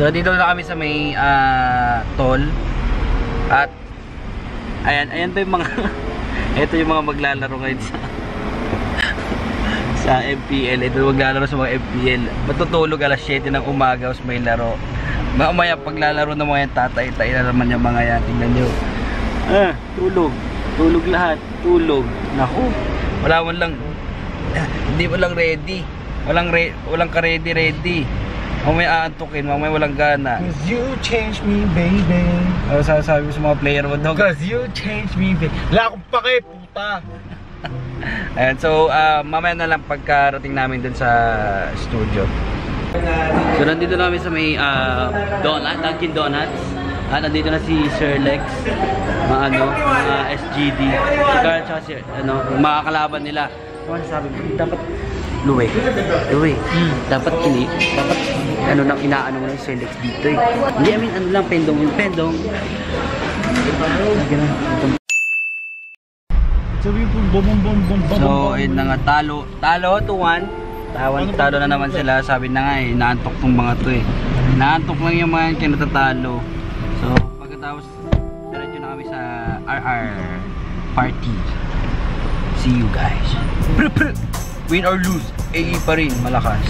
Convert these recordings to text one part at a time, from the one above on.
So dito na kami sa may ah, toll. At ayan, ayan pa yung mga ito yung mga maglalaro ngayon sa sa MPL. Ito maglalaro sa mga MPL. Matutulog alas 7 ng umaga tapos may laro. Mamaya paglalaro ng mga yan, tatay-tay na naman yung mga yan. Tingnan nyo. Ah, tulog. Tulog lahat. Tulog. Naku. Wala man lang. Hindi mo lang ready. Walang re walang ka ready ready. Mamaya aantukin, mamaya walang gana. Cause you changed me, baby. Ano sasabi mo sa mga player mo dog? Cause you changed me, baby. Wala akong pake, puta. Ayan, so ah, mamaya na lang pagkarating namin dun sa studio. So nandito na kami sa may uh, donut, Dunkin Donuts. At nandito na si Sir Lex, mga ano, mga SGD. Saka tsaka si, ano, mga kalaban nila. Ano sabi mo? Dapat Luwe. Luwe. Dapat kini, dapat ano nang inaano mo ng Sir Lex dito eh. Hindi, I mean, ano lang, pendong, yung pendong. Sabi po, bum bum bum bum So, ayun na nga, talo, talo, 2-1. Tawan, talo na naman sila. Sabi na nga eh, naantok tong mga to eh. Naantok lang yung mga kinatatalo. So, pagkatapos, diretso na kami sa RR party. See you guys. Brr, brr. Win or lose, AE pa rin, malakas.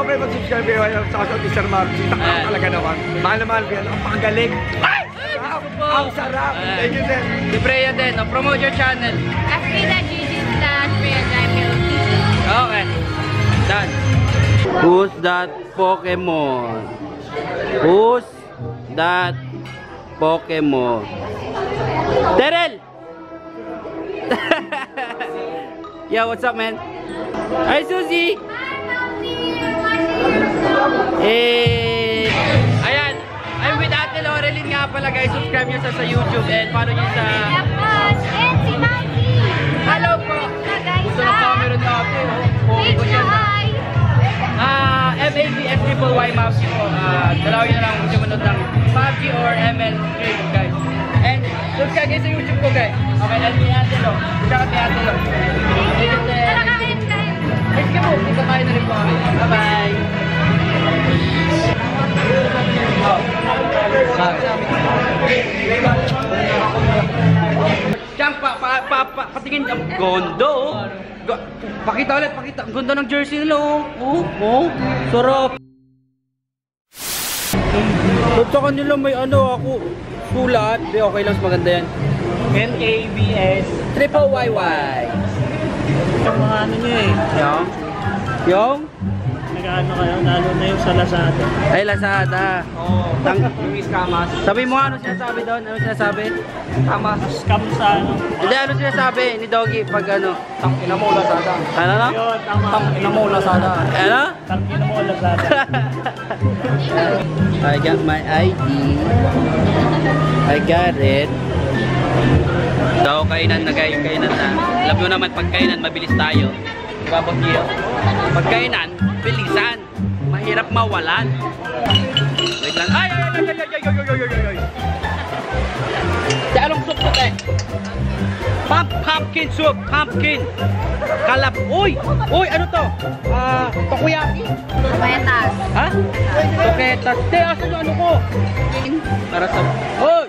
Hoy, pakoy ka lang, mag-subscribe kayo sa kasal ni Sir Mamsi. Ayan. Taka talaga naman. Mahal na mahal ko yan. Ang pagaling. Ay! Sarap! Ang sarap. Thank you, sir. Si Freya din. Oh, promote your channel. Afrida Gigi slash Rhea Jaimel Okay. Done. Who's that Pokemon? Who's that Pokemon? Terrell! Yo, what's up, man? Hi, Susie! Eh, ayan. I'm with Ate Laurelyn nga pala, guys. Subscribe nyo sa, sa YouTube and follow nyo sa... And si Maggie! Hello po! Na Gusto ng camera natin. oh. Pogi ko Please siya. hi! Ah, MABS Triple Y Maps po. Ah, dalawin nyo lang kung manood ng PUBG or ML game, guys. And subscribe kayo sa YouTube ko, guys. Okay, and may ate lo. Tsaka may ate lo. Thank you! Tara kain, kain! Po. Ito kayo na rin po kami. Bye-bye. Gondo. Ga- Pakita ulit, pakita. Ang ganda ng jersey nila, oh. Oh, oh. Sarap. Ba't sa kanila may ano ako, sulat? Di, okay lang, maganda yan. NABS. Triple YY. Yung mga ano niya eh. Yung? Yung? Nag-ano kayo, lalo na yung sa Lazada. Ay, Lazada. Oo. Tang Yung scamas. Sabi mo ano sinasabi doon? Ano sinasabi? Tama. Scam sa ano. Hindi, ano sinasabi ni Doggy pag ano? Tang ina mo, Lazada. Ano na? Yun, tama. Tang ina mo, Lazada. Ano? Tang ina mo, Lazada. I got my ID. I got it. So, kainan na guys, kainan na. Alam nyo naman, pag kainan, mabilis tayo. Diba, Bagyo? Pag kainan, bilisan. Mahirap mawalan. Wait lang. Ay, ay, ay, ay, ay, ay, ay, ay, ay, ay, ay. Di, anong soup te? Pump, pumpkin soup, pumpkin. Kalap. Uy! Uy, ano to? Ah, takoyaki. Kwetas! Ha? Toketas. Te, asan yung ano ko? Para sa... Hoy!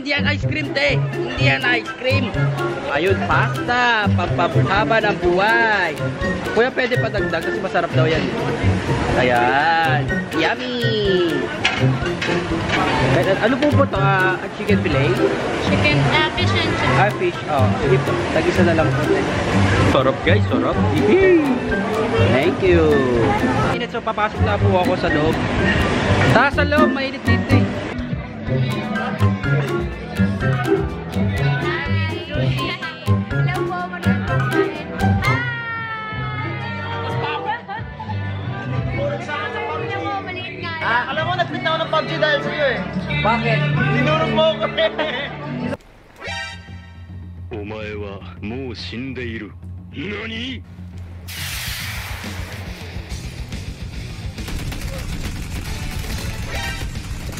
Hindi yan ice cream, te. Hindi yan ice cream. Ayun, pasta. Pampahaba ng buhay. Kuya, pwede pa dagdag kasi masarap daw yan. Ayan. Yummy! Ano po po ito? Ah, chicken fillet? Chicken, uh, fish and chicken. Ah, fish. Oh, sige po. Tag-isa na lang po. Sarap guys, sarap. Thank you. Init, so papasok na po ako sa loob. Tara sa loob, mainit dito eh. PUBG dahil sa'yo eh. Bakit? Tinurog mo ako eh. お前はもう死んでいる何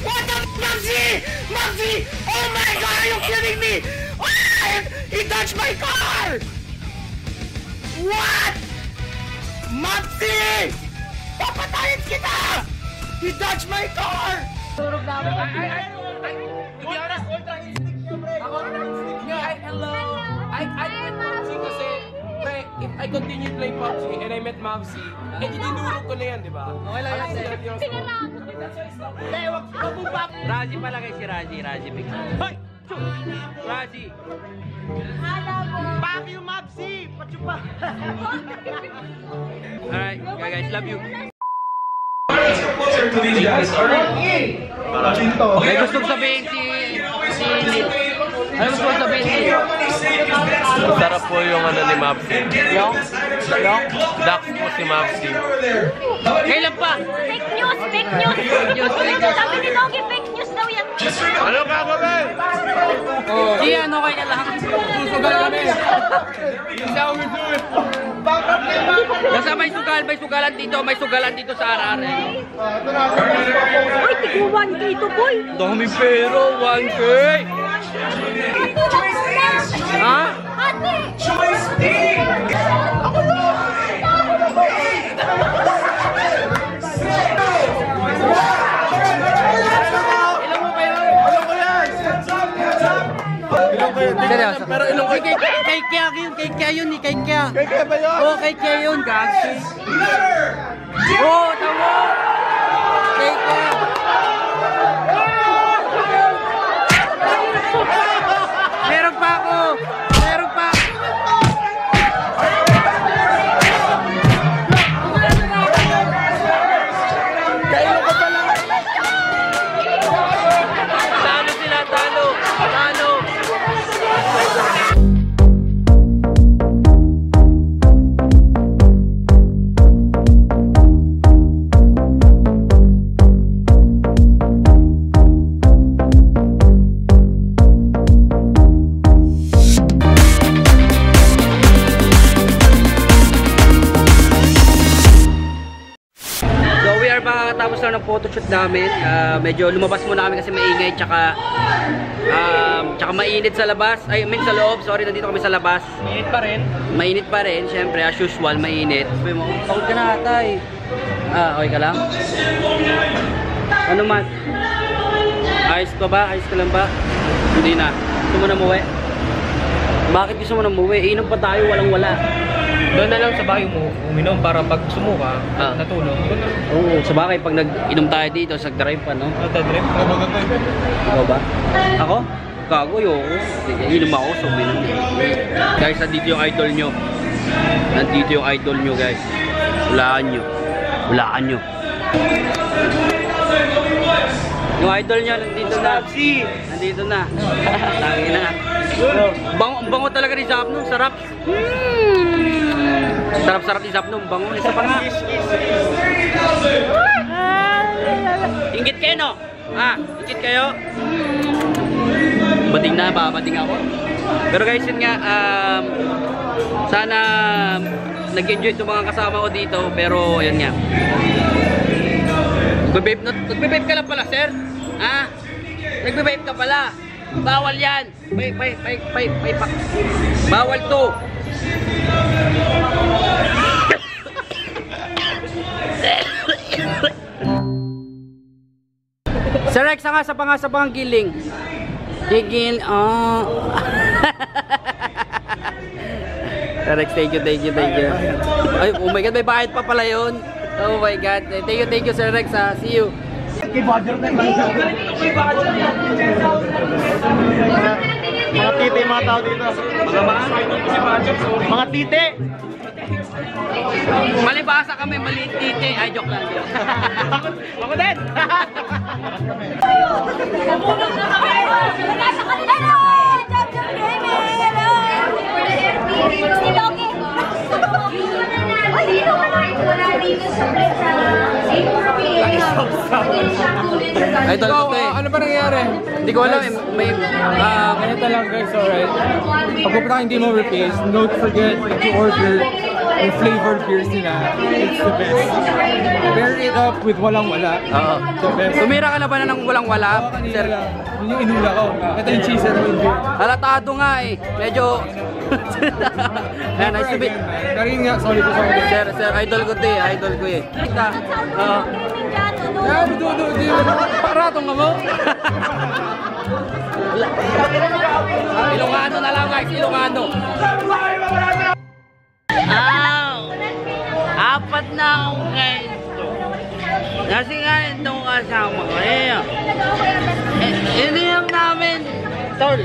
What the Maxi! Maxi! Oh my god, are you kidding me? Ah! He touched my car! What? Maxi! Papatayin kita! He touched my car! Turog na ako. I, I, I, I, to be honest, ultra instinct niya, pre. Yeah, I, hello. I, I met Mavsi kasi, pre, if I continue playing PUBG and I met Mavsi, eh di dinurog ko na yan, di ba? Okay lang yan, Hindi, wag wag mo pa. Raji pala kay si Raji, Raji Big. Hoy! Raji! Hala po. Fuck you, Maxi! Pachupa! Alright, guys, love you. May gustong sabihin si... si... Ano gusto sabihin si... Masarap po yung ano ni Mavsi. Yung? Yung? Dax po si Mavsi. Kailan pa? Fake news. Fake news, fake news. Sabi ni Doggy, fake daw yan. Ano gagawin? Si ano kayo na lang? Susugal kami. Nasa may sugal, may sugalan dito, may sugalan dito sa RR eh. Uy, tigo 1K to, boy. Dami pero, 1K! Ha? Ate! Kay, kay Kya yun, kay Kya yun, eh, kay Kya. Kay Kya ba yun? Oo, kay Kya yun, gagi. Oo, tama. Kay Kya. Photoshoot namin. Ah, medyo lumabas muna kami kasi maingay tsaka um, tsaka mainit sa labas. Ay, I mean sa loob. Sorry, nandito kami sa labas. Init pa rin. Mainit pa rin, syempre as usual, mainit. Sabi mo, pagod ka na ata eh. Ah, okay ka lang? Ano man? Ayos ka ba? Ayos ka lang ba? Hindi na. Gusto mo na umuwi? Bakit gusto mo na umuwi? Inom pa tayo, walang wala. Doon na lang sa bahay mo, uminom para pag sumuka, Ah. natulog. Doon na. Oo, sa bagay, pag nag-inom tayo dito, sa drive pa, no? Natadrip. Ikaw ba? Ako? Gago, yoko. Inom ako, so uminom. Guys, nandito yung idol nyo. Nandito yung idol nyo, guys. Hulaan nyo. Hulaan nyo. Yung idol nyo, nandito na. Nandito na. Lagi na. Bango, ang bango talaga ni Zapno. Sarap. Sarap-sarap ni Zapno. Ang Bango. Isa pa nga. Ingit kayo, no? Ah, ingit kayo? Bading na, babading ako. Pero guys, yun nga, um, sana nag-enjoy itong mga kasama ko dito. Pero, ayun nga. Nagbe-vape, na- nagbe-vape ka lang pala, sir? Ha? Nagbe-vape ka pala. Bawal yan. Pay, pay, pay, pay, pay, pak. Bawal to. Sir Rex, nga sa panga sa pang giling. Gigil, oh. Sir Rex, thank you, thank you, thank you. Ay, oh my God, may bayad pa pala yun. Oh my God. Thank you, thank you, Sir Rex, ha. See you. Kay Badger na yung Mga tite yung mga tao dito. Mga tite! Malibasa kami, maliit titi. Ay, joke lang. Ako din! Nasa kanila na! Jump, jump, gaming! Hello! Si Loki! Ay, dito ka na! Idol ko to eh. ano ba nangyari? Hindi ko alam eh. May, ah, Ganito lang guys, alright. Pag pupunta Game Over Face, don't forget to order yung flavored beers nila. It's the best. Pair it up with walang-wala. oo. The best. Tumira ka na ba na ng walang-wala? Ako kanina Sir, lang. Yun yung inula ko. Ito yung cheeser with beer. halatado nga eh. Medyo... Ayan, nice to meet. Pero yun nga, solid ko sa. Sir, sir, idol ko to eh. Idol ko eh. Kita. Oo. Kaya, do, do, do, do. Paratong ka mo? Ilongano na lang guys, Ilongano. Aw! Apat na akong ganito. Kasi nga itong kasama ko eh. eh hindi lang namin, tol.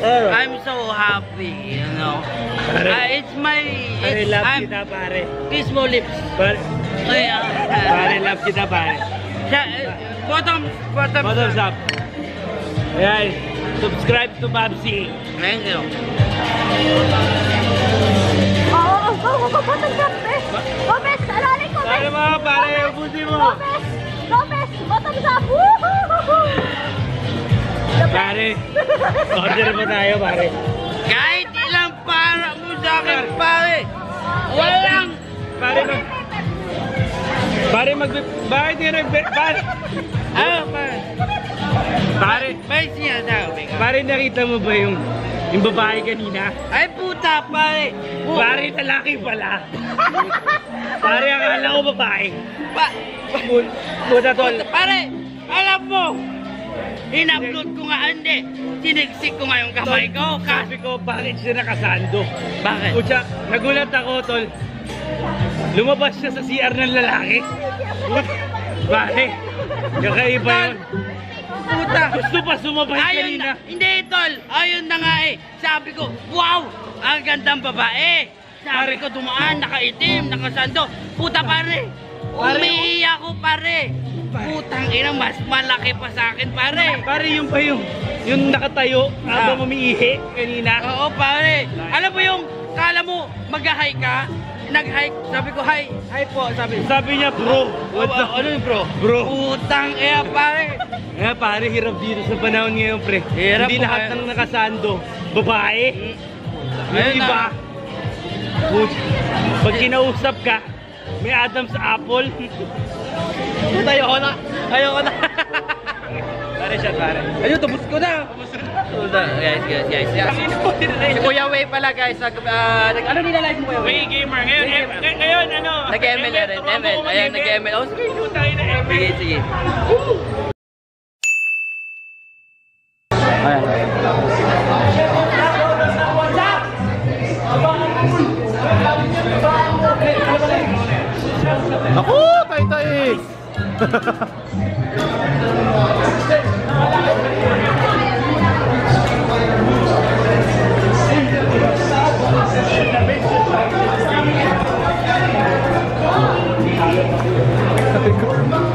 I'm so happy, you know. Uh, it's my, it's, I'm, pare. kiss mo lips. Pare, Ay, ah, love kita pare. Siya, eh, bottom, bottom. Bottoms up. Ayan, subscribe to Babsy. Thank you. Oo, oo, oo, bottom drop, bes! Gomez, alalay ko, bes! Pare mo, pare, ubusin mo. Gomez! Gomez, bottom drop! Woohoo! Pare, order mo tayo pare. Kahit ilang para mo sa akin, pare. Walang Pare mag... Pare mag... Bakit nga nag... Pare... Ah, pare. Pare... May sinasabi ka. Pare nakita mo ba yung... Yung babae kanina? Ay, puta, pare. Pu- Pare lalaki pala. Pare akala ko babae. Pa, Put- Puta tol. pare, alam mo, in-upload ko nga, hindi. Sinigsik ko nga yung kamay ko. Ka Sabi ko, bakit siya nakasando? Bakit? Pucha, nagulat ako, tol. Lumabas siya sa CR ng lalaki. Pare, kakaiba yun. Puta. Gusto pa sumabay Ayun kanina. na. Hindi, tol. Ayun na nga eh. Sabi ko, wow, ang gandang babae. Sabi ko, dumaan, nakaitim, nakasando. Puta, pare. Pare, Umiiyak ko, pare. Putang ina, mas malaki pa sa akin, pare. Pare, yung pa yung, yung nakatayo Ah. habang umiihi kanina. Oo, pare. Alam mo yung, kala mo, mag-hike ka? Nag-hike, sabi ko, hi. Hi po, sabi. Sabi niya, bro, what's Oh, up? ano yung bro? Bro. Putang ina, pare. Eh, pare, hirap dito sa panahon ngayon, pre. Hirap Hindi po, lahat ng nakasando, babae. Yung Ayun na. iba, pag kinausap ka, may Adam's apple. Puta, ayoko na. Ayoko na. pare siya, pare. Ayun, tubos ko na. Puta, guys, guys, guys. guys. Si Kuya Way pala, guys. Nag, ah, nag, ano nila live mo, Kuya Way? May gamer. Ngayon, eh, gamer. ngay- ngayon ano? Nag-ML na rin, ML. Ayan, nag-ML. Oh, sige. Putang ina, ML. Sige, sige. Ayan. Ako, tay-tay. Mother.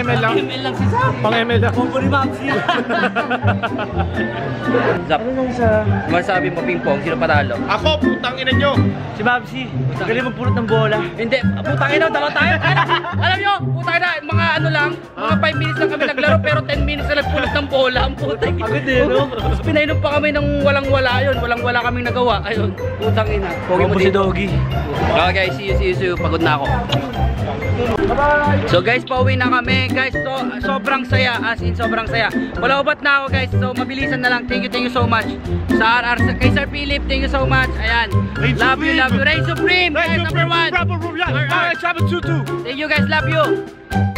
ML lang. ML lang si Zap. Pang ML lang. Zap. Masabi mo ping-pong, sino patalo? Ako, putang ina nyo. Si Babsi. Galing magpulot ng bola. Hindi, putang ina, dalawa tayo. Alam, nyo, putang ina, mga ano lang, mga 5 minutes lang kami naglaro, pero 10 minutes na nagpulot ng bola. Ang putang ina. Agad eh, no? Tapos pinainom pa kami ng walang-wala yun. Walang-wala kaming nagawa. Ayun, putang ina. Pogi mo si Doggy. Okay guys, see you, see you, see you. Pagod na ako. So guys, pauwi na kami. Guys, so, sobrang saya. As in, sobrang saya. Wala ubat na ako guys. So, mabilisan na lang. Thank you, thank you so much. Sa RR, sa, kay Sir Philip, thank you so much. Ayan. love you, love you. Reign Supreme. Guys, number one. Bravo, Bravo, RR. Tutu. Thank you guys, love you.